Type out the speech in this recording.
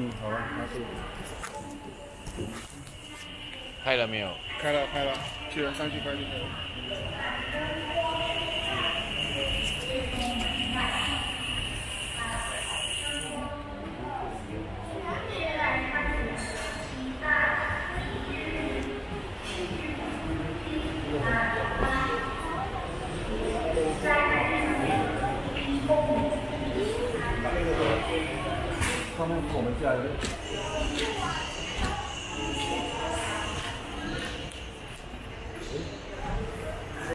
嗯，好了，拿去。开了没有？开了，开了，去了，上去开就可以了。上面是我们家的。